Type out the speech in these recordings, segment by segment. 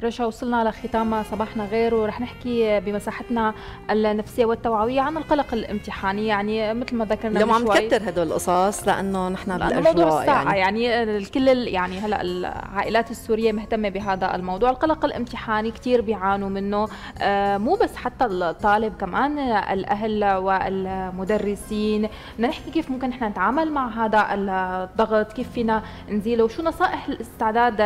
رشا وصلنا لختام صباحنا غير ورح نحكي بمساحتنا النفسية والتوعوية عن القلق الامتحاني. يعني مثل ما ذكرنا اليوم عم نكتر هدول القصص لأنه نحن بالأجواء موضوع الساعة يعني, يعني الكل يعني هلأ العائلات السورية مهتمة بهذا الموضوع. القلق الامتحاني كثير بيعانوا منه آه مو بس حتى الطالب كمان الأهل والمدرسين. بدنا نحكي كيف ممكن نحن نتعامل مع هذا الضغط كيف فينا نزيله وشو نصائح الاستعداد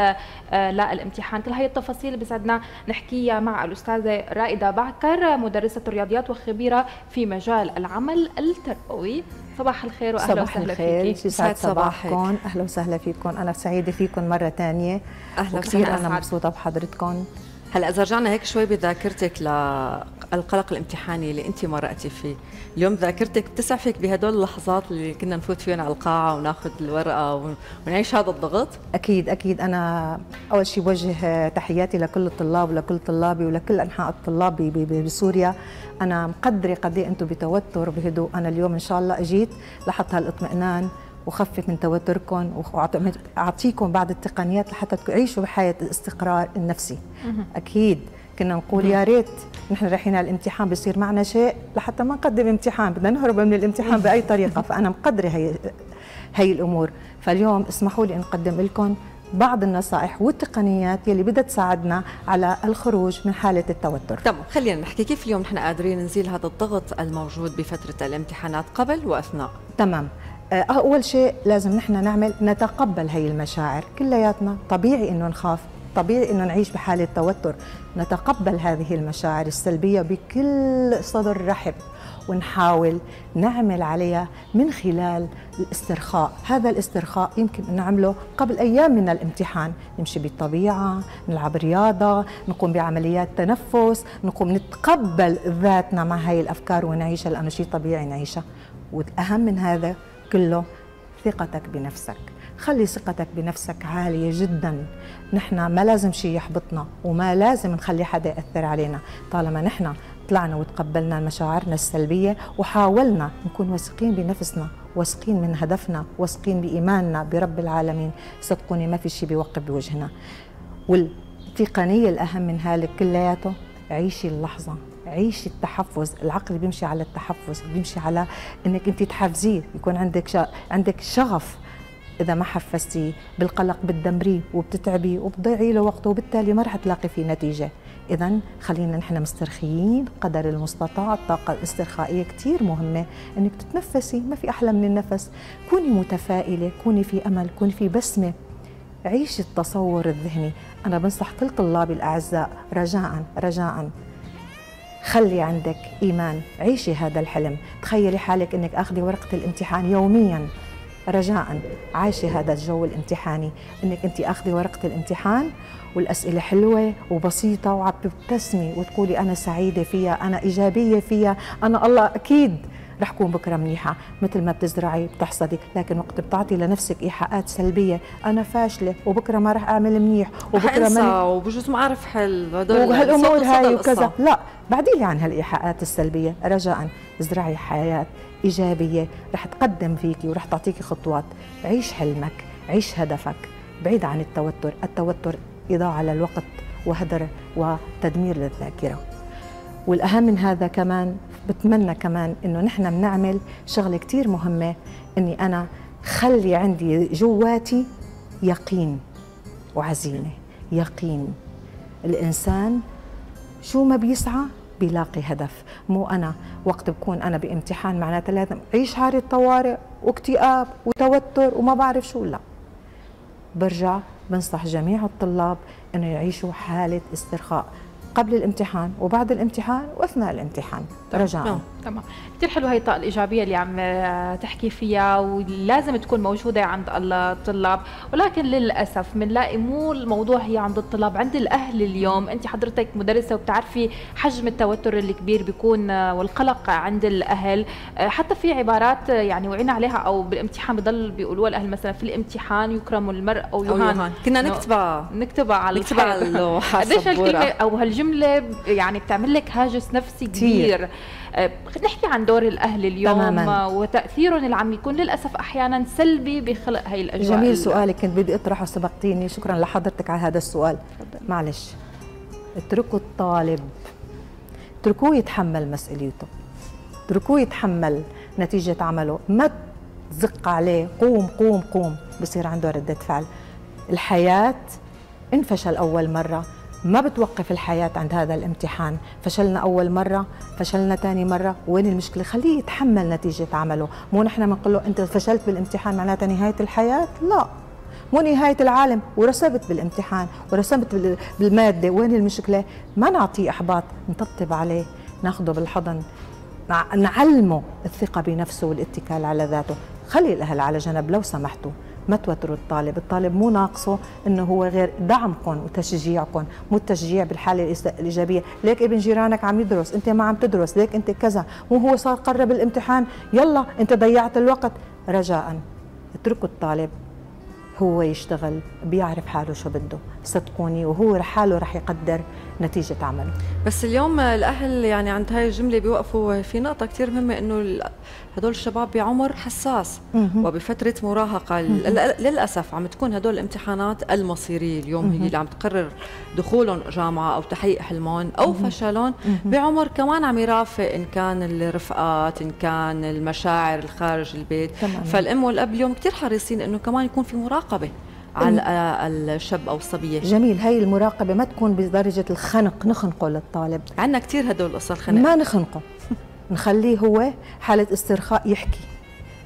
آه للامتحان. كل هي التفاصيل التفاصيل بسعدنا نحكيها مع الأستاذة رائدة بعكر مدرسة الرياضيات وخبيرة في مجال العمل التربوي. صباح الخير واهلا وسهلا فيك يسعد صباحكم؟ أهلا وسهلا فيكم. أنا سعيدة فيكم مرة ثانية أهلا وسهلا. أنا مبسوطة بحضرتكم. هلا إذا رجعنا هيك شوي بذاكرتك للقلق الامتحاني اللي انت مرقتي فيه. اليوم ذاكرتك بتسعفك بهدول اللحظات اللي كنا نفوت فيهم على القاعة وناخذ الورقة ونعيش هذا الضغط. أكيد أكيد. أنا أول شيء بوجه تحياتي لكل الطلاب ولكل طلابي ولكل أنحاء الطلاب بسوريا. أنا مقدرة قد إيه أنتم بتوتر بهدوء أنا اليوم إن شاء الله أجيت لحتى هالإطمئنان. وخفف من توتركم واعطيكم بعض التقنيات لحتى تعيشوا بحياة الاستقرار النفسي. أكيد. كنا نقول يا ريت نحن رايحين على الامتحان بصير معنا شيء لحتى ما نقدم امتحان بدنا نهرب من الامتحان بأي طريقة. فأنا مقدرة هي هي الأمور. فاليوم اسمحوا لي نقدم لكم بعض النصائح والتقنيات يلي بدها تساعدنا على الخروج من حالة التوتر. تمام. خلينا نحكي كيف اليوم نحن قادرين نزيل هذا الضغط الموجود بفترة الامتحانات قبل وأثناء؟ تمام. آه، أول شيء لازم نحن نعمل نتقبل هي المشاعر كلياتنا. طبيعي إنه نخاف طبيعي إنه نعيش بحالة توتر. نتقبل هذه المشاعر السلبية بكل صدر رحب ونحاول نعمل عليها من خلال الاسترخاء. هذا الاسترخاء يمكن نعمله قبل أيام من الامتحان. نمشي بالطبيعة نلعب رياضة نقوم بعمليات تنفس نقوم نتقبل ذاتنا مع هاي الأفكار ونعيشها لأنه شيء طبيعي نعيشها. والأهم من هذا كله ثقتك بنفسك. خلي ثقتك بنفسك عالية جدا. نحن ما لازم شيء يحبطنا وما لازم نخلي حدا يأثر علينا. طالما نحن طلعنا وتقبلنا مشاعرنا السلبية وحاولنا نكون واثقين بنفسنا واثقين من هدفنا واثقين بإيماننا برب العالمين صدقوني ما في شيء بيوقف بوجهنا. والتقنية الأهم من هذا كلياته عيشي اللحظة عيشي التحفز العقل بيمشي على التحفز بيمشي على إنك انت تحفزيه يكون عندك شا... عندك شغف إذا ما حفزتيه بالقلق بتدمريه وبتتعبيه وبتضيعي له وقته وبالتالي ما رح تلاقي فيه نتيجة. اذا خلينا نحن مسترخيين قدر المستطاع. الطاقة الاسترخائية كثير مهمة إنك تتنفسي. ما في أحلى من النفس. كوني متفائلة كوني في أمل كوني في بسمة. عيشي التصور الذهني. أنا بنصح كل طلابي الأعزاء رجاء رجاء. خلي عندك إيمان. عيشي هذا الحلم. تخيلي حالك إنك أخذي ورقة الامتحان يوميا. رجاء. عايشي هذا الجو الامتحاني. إنك انت أخذي ورقة الامتحان والأسئلة حلوة وبسيطة وعم تبتسمي وتقولي أنا سعيدة فيها أنا إيجابية فيها أنا الله أكيد رح كون بكرة منيحة مثل ما بتزرعي بتحصدي لكن وقت بتعطي لنفسك إيحاءات سلبية. أنا فاشلة وبكرة ما رح أعمل منيح وبكرة ما وبجوز ما أعرف حل وهالامور هاي وكذا. لا بعدي لي عن هالإيحاءات السلبية رجاء ازرعي حياة إيجابية رح تقدم فيكي ورح تعطيكي خطوات. عيش حلمك عيش هدفك. بعيد عن التوتر التوتر إضاعة للوقت وهدر وتدمير للذاكره والأهم من هذا كمان بتمنى كمان إنه نحن بنعمل شغلة كثير مهمة إني أنا خلي عندي جواتي يقين وعزيمة. يقين. الإنسان شو ما بيسعى بيلاقي هدف. مو أنا وقت بكون أنا بامتحان معناتها لازم أعيش حاله طوارئ واكتئاب وتوتر وما بعرف شو لا. برجع بنصح جميع الطلاب إنه يعيشوا حالة استرخاء. قبل الامتحان وبعد الامتحان وأثناء الامتحان. رجاء. تمام. كثير حلوة هي الطاقة الإيجابية اللي عم تحكي فيها ولازم تكون موجودة عند الطلاب. ولكن للأسف بنلاقي مو الموضوع هي عند الطلاب عند الأهل اليوم. أنت حضرتك مدرسة وبتعرفي حجم التوتر الكبير بيكون والقلق عند الأهل. حتى في عبارات يعني وعينا عليها أو بالامتحان بضل بيقولوها الأهل مثلا في الامتحان يكرم المرء أو يهان. كنا نكتبها. نكتبها على نكتبها على اللوحة قديش هالكلمه أو هالجملة يعني بتعمل لك هاجس نفسي كبير. نحكي عن دور الأهل اليوم تماماً. وتاثيرهم اللي عم يكون للأسف أحيانا سلبي بخلق هي الأجواء. جميل سؤالك كنت بدي أطرحه سبقتيني. شكرا لحضرتك على هذا السؤال. فضل. معلش. اتركوا الطالب. اتركوه يتحمل مسؤوليته. اتركوه يتحمل نتيجة عمله. ما تزق عليه. قوم قوم قوم. بصير عنده ردة فعل. الحياة إن فشل أول مرة. ما بتوقف الحياة عند هذا الامتحان. فشلنا أول مرة فشلنا ثاني مرة. وين المشكلة؟ خليه يتحمل نتيجة عمله. مو نحن بنقول له أنت فشلت بالامتحان معناتها نهاية الحياة؟ لا. مو نهاية العالم ورسبت بالامتحان ورسبت بالمادة. وين المشكلة؟ ما نعطيه إحباط نطبطب عليه ناخده بالحضن نعلمه الثقة بنفسه والاتكال على ذاته. خلي الأهل على جنب لو سمحتوا. ما توتروا الطالب. الطالب مو ناقصه إنه هو غير دعمكم وتشجيعكم مو التشجيع بالحالة الإيجابية. ليك ابن جيرانك عم يدرس أنت ما عم تدرس ليك أنت كذا مو هو صار قرب الامتحان يلا أنت ضيعت الوقت. رجاء اتركوا الطالب هو يشتغل بيعرف حاله شو بده صدقوني وهو حاله رح يقدر. نتيجة عمله بس اليوم الأهل يعني عند هاي الجملة بيوقفوا في نقطة كثير مهمة إنه هدول الشباب بعمر حساس وبفترة مراهقة. للأسف عم تكون هدول الامتحانات المصيرية اليوم هي اللي عم تقرر دخولهم جامعة أو تحقيق حلمهم أو فشلهم بعمر كمان عم يرافق إن كان الرفقات إن كان المشاعر الخارج البيت. فالأم والأب اليوم كثير حريصين إنه كمان يكون في مراقبة. على الشاب أو الصبيه جميل هاي المراقبة ما تكون بدرجة الخنق نخنقه للطالب. عندنا كثير هدول القصص الخنق. ما نخنقه نخليه هو حالة استرخاء يحكي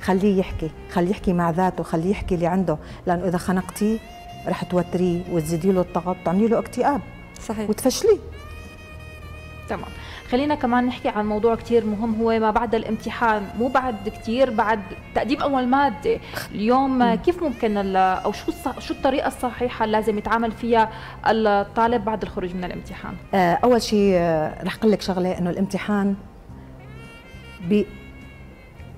خليه يحكي خليه يحكي مع ذاته خليه يحكي اللي عنده لأنه إذا خنقتيه رح توتريه وتزيدي له الضغط تعملي له اكتئاب. صحيح. وتفشليه. تمام. خلينا كمان نحكي عن موضوع كتير مهم هو ما بعد الامتحان مو بعد كتير بعد تقديم أول مادة. اليوم كيف ممكن أو شو شو الطريقة الصحيحة اللي لازم يتعامل فيها الطالب بعد الخروج من الامتحان؟ آه، أول شيء آه، رح أقول لك شغلة إنه الامتحان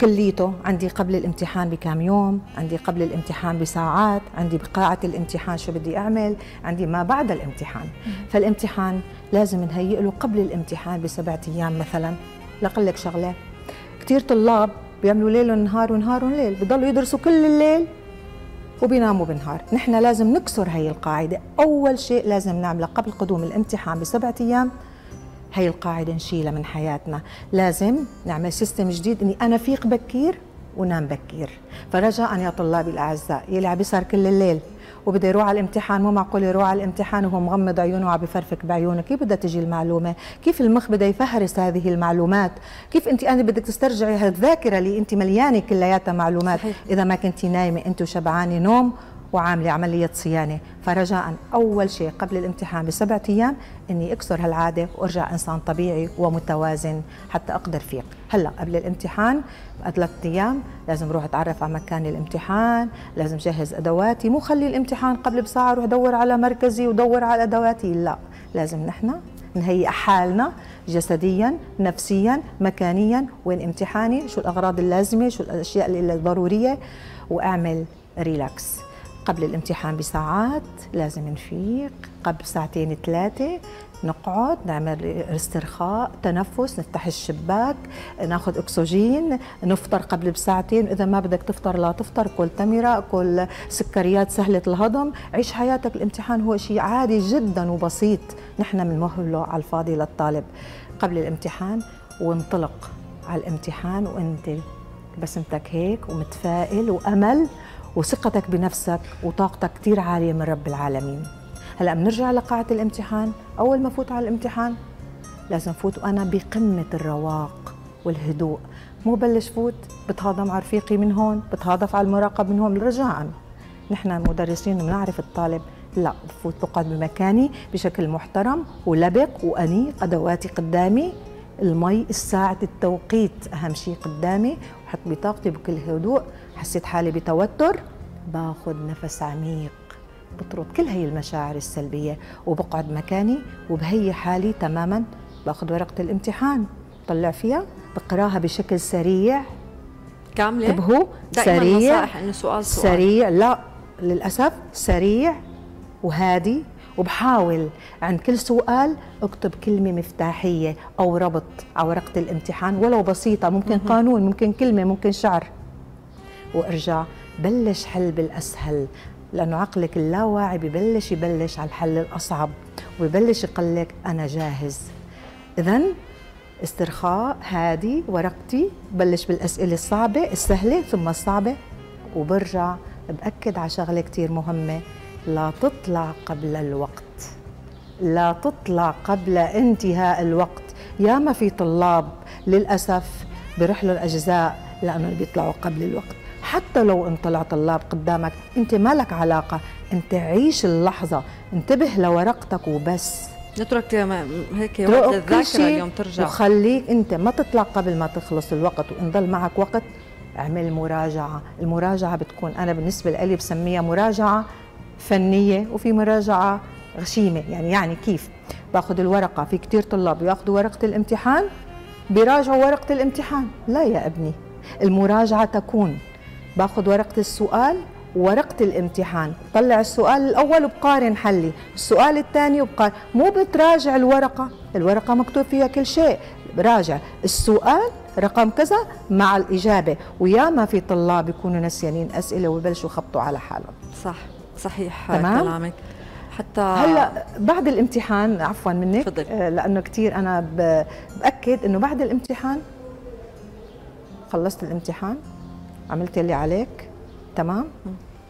كليته. عندي قبل الامتحان بكم يوم عندي قبل الامتحان بساعات عندي بقاعة الامتحان شو بدي أعمل عندي ما بعد الامتحان. فالامتحان لازم نهيئ له قبل الامتحان بسبعة أيام مثلا لقل لك شغلة. كثير طلاب بيعملوا ليل ونهار ونهار وليل بضلوا يدرسوا كل الليل وبيناموا بالنهار. نحن لازم نكسر هي القاعدة. أول شيء لازم نعمله قبل قدوم الامتحان بسبعة أيام هي القاعدة نشيلها من حياتنا. لازم نعمل سيستم جديد إني أنا فيق بكير ونام بكير. فرجاء يا طلابي الأعزاء يلي عم بيسهر كل الليل وبده يروح على الامتحان مو معقول يروح على الامتحان وهو مغمض عيونه وعم بفرفك بعيونه كيف بدها تجي المعلومة؟ كيف المخ بده يفهرس هذه المعلومات؟ كيف انت أنا بدك تسترجعي الذاكره اللي انت مليانة كلياتها معلومات؟ صحيح. إذا ما كنتي نايمة انت وشبعانه نوم وعاملة عملية صيانة. فرجاء أول شيء قبل الامتحان بسبعة أيام إني أكسر هالعادة وأرجع إنسان طبيعي ومتوازن حتى أقدر فيق هلأ قبل الامتحان ثلاث أيام لازم أروح أتعرف على مكان الامتحان لازم جهز أدواتي. مو خلي الامتحان قبل بساعة أروح أدور على مركزي ودور على أدواتي لا. لازم نحن نهيئ حالنا جسديا نفسيا مكانيا. وين امتحاني؟ شو الأغراض اللازمة؟ شو الأشياء الضروريه وأعمل ريلاكس قبل الامتحان بساعات لازم نفيق قبل ساعتين ثلاثة نقعد نعمل استرخاء تنفس نفتح الشباك ناخذ أكسجين نفطر قبل بساعتين إذا ما بدك تفطر لا تفطر كل تمرة كل سكريات سهلة الهضم. عيش حياتك الامتحان هو شيء عادي جدا وبسيط. نحن بنمهله على الفاضي للطالب. قبل الامتحان وانطلق على الامتحان وانت بسمتك هيك ومتفائل وأمل وثقتك بنفسك وطاقتك كثير عالية من رب العالمين. هلا بنرجع لقاعة الامتحان. أول ما فوت على الامتحان لازم فوت وأنا بقمة الرواق والهدوء. مو بلش فوت بتهاضم على رفيقي من هون بتهاضم على المراقب من هون. رجاء نحن مدرسين بنعرف الطالب. لا بفوت بقعد بمكاني بشكل محترم ولبق وأنيق. أدواتي قدامي. المي الساعة التوقيت أهم شيء قدامي. وحط بطاقتي بكل هدوء. حسيت حالي بتوتر. باخذ نفس عميق. بطرد كل هي المشاعر السلبية. وبقعد مكاني وبهي حالي تماما. باخذ ورقة الامتحان. طلع فيها. بقراها بشكل سريع. كاملة؟ انتبهوا سريع. نصائح إنه سؤال سؤال. سريع. لا للأسف سريع وهادي. وبحاول عند كل سؤال أكتب كلمة مفتاحية أو ربط على ورقة الامتحان ولو بسيطة ممكن قانون ممكن كلمة ممكن شعر. وأرجع بلش حل بالأسهل لأنه عقلك اللاواعي ببلش يبلش على الحل الأصعب ويبلش يقول لك أنا جاهز. اذا استرخاء هادي ورقتي بلش بالأسئلة الصعبة السهلة ثم الصعبة وبرجع بأكد على شغلة كثير مهمة. لا تطلع قبل الوقت. لا تطلع قبل انتهاء الوقت. يا ما في طلاب للأسف بيروح له الأجزاء لأنه بيطلعوا قبل الوقت. حتى لو إن طلع طلاب قدامك أنت ما لك علاقة. أنت عيش اللحظة. انتبه لورقتك وبس. نترك هيك وقت الذاكرة اليوم ترجع. وخليك أنت ما تطلع قبل ما تخلص الوقت. وإن ضل معك وقت اعمل مراجعة. المراجعة بتكون أنا بالنسبة لي بسميها مراجعة فنية وفي مراجعة غشيمة. يعني يعني كيف؟ باخذ الورقة في كثير طلاب بياخذوا ورقة الامتحان بيراجعوا ورقة الامتحان. لا يا ابني المراجعة تكون باخذ ورقة السؤال ورقة الامتحان. طلع السؤال الأول وبقارن حلي السؤال الثاني وبقارن مو بتراجع الورقة. الورقة مكتوب فيها كل شيء. راجع السؤال رقم كذا مع الإجابة. وياما في طلاب يكونوا نسيانين أسئلة ويبلشوا يخبطوا على حالهم. صح. صحيح تمام؟ كلامك. حتى هلا بعد الامتحان عفوا منك فضل. آه، لأنه كثير أنا بأكد إنه بعد الامتحان خلصت الامتحان عملت اللي عليك تمام؟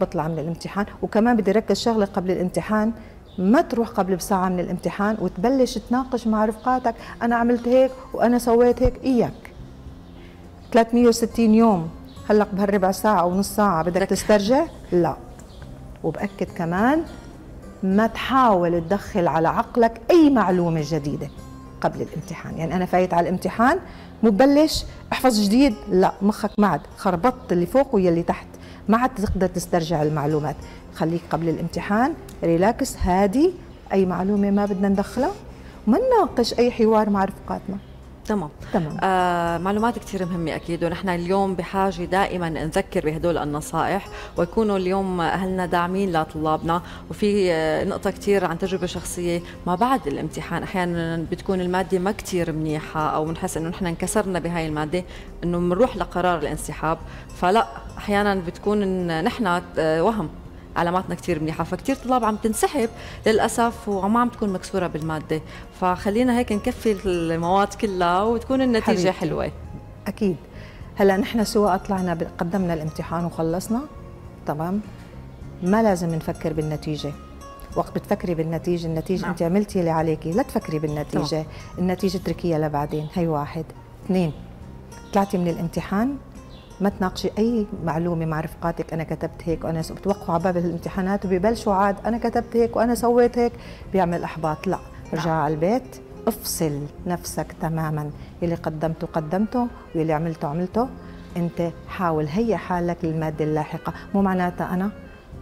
بطلع من الامتحان. وكمان بدي ركز شغلة قبل الامتحان ما تروح قبل بساعة من الامتحان وتبلش تناقش مع رفقاتك أنا عملت هيك وأنا سويت هيك إياك. 360 يوم هلق بهالربع ساعة أو نص ساعة بدك. تسترجع؟ لا. وبأكد كمان ما تحاول تدخل على عقلك أي معلومة جديدة قبل الامتحان. يعني أنا فايت على الامتحان مبلش أحفظ جديد لا مخك ما عاد خربطت اللي فوق واللي تحت. ما عاد تقدر تسترجع المعلومات. خليك قبل الامتحان relax هادي أي معلومة ما بدنا ندخلها. وما نناقش أي حوار مع رفقاتنا. تمام. تمام. آه معلومات كثير مهمة أكيد ونحن اليوم بحاجة دائما نذكر بهدول النصائح ويكونوا اليوم أهلنا داعمين لطلابنا وفي آه نقطة كثير عن تجربة شخصية. ما بعد الامتحان أحيانا بتكون المادة ما كثير منيحة أو بنحس إنه نحن انكسرنا بهاي المادة إنه بنروح لقرار الانسحاب. فلا أحيانا بتكون نحن آه وهم. علاماتنا كثير منيحة فكثير طلاب عم تنسحب للأسف وما عم تكون مكسورة بالمادة. فخلينا هيك نكفي المواد كلها وتكون النتيجة حبيبتي. حلوة. أكيد. هلأ نحن سواء طلعنا قدمنا الامتحان وخلصنا. تمام؟ ما لازم نفكر بالنتيجة. وقت بتفكري بالنتيجة النتيجة نعم. أنت عملتي اللي عليكي. لا تفكري بالنتيجة. طبعا. النتيجة اتركيها لبعدين. هي واحد. اثنين. طلعتي من الامتحان ما تناقشي أي معلومة مع رفقاتك أنا كتبت هيك وأنا بتوقعوا على باب الامتحانات وبيبلشوا عاد أنا كتبت هيك وأنا سويت هيك. بيعمل إحباط. لا. نعم. على البيت. افصل نفسك تماما. اللي قدمته قدمته واللي عملته عملته. أنت حاول. هيئ حالك للمادة اللاحقة. مو معناتها أنا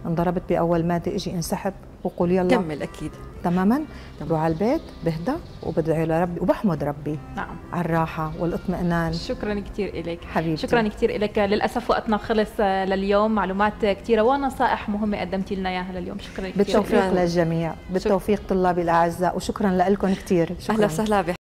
انضربت بأول مادة إجي انسحب وقول يلا. كمل أكيد. تماما. بروح على البيت بهدى وبدعي لربي وبحمد ربي نعم. على الراحة والاطمئنان. شكرا كثير لك حبيبتي. شكرا كثير لك للأسف وقتنا خلص لليوم. معلومات كثيره ونصائح مهمة قدمتي لنا إياها لليوم. شكرا كثير بالتوفيق للجميع. بالتوفيق طلابي الأعزاء. وشكرا لكم كثير أهلا وسهلا